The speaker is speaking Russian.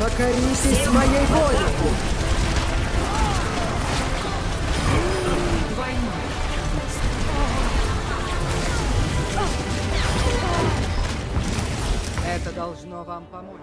Покоритесь моей воле! Это должно вам помочь.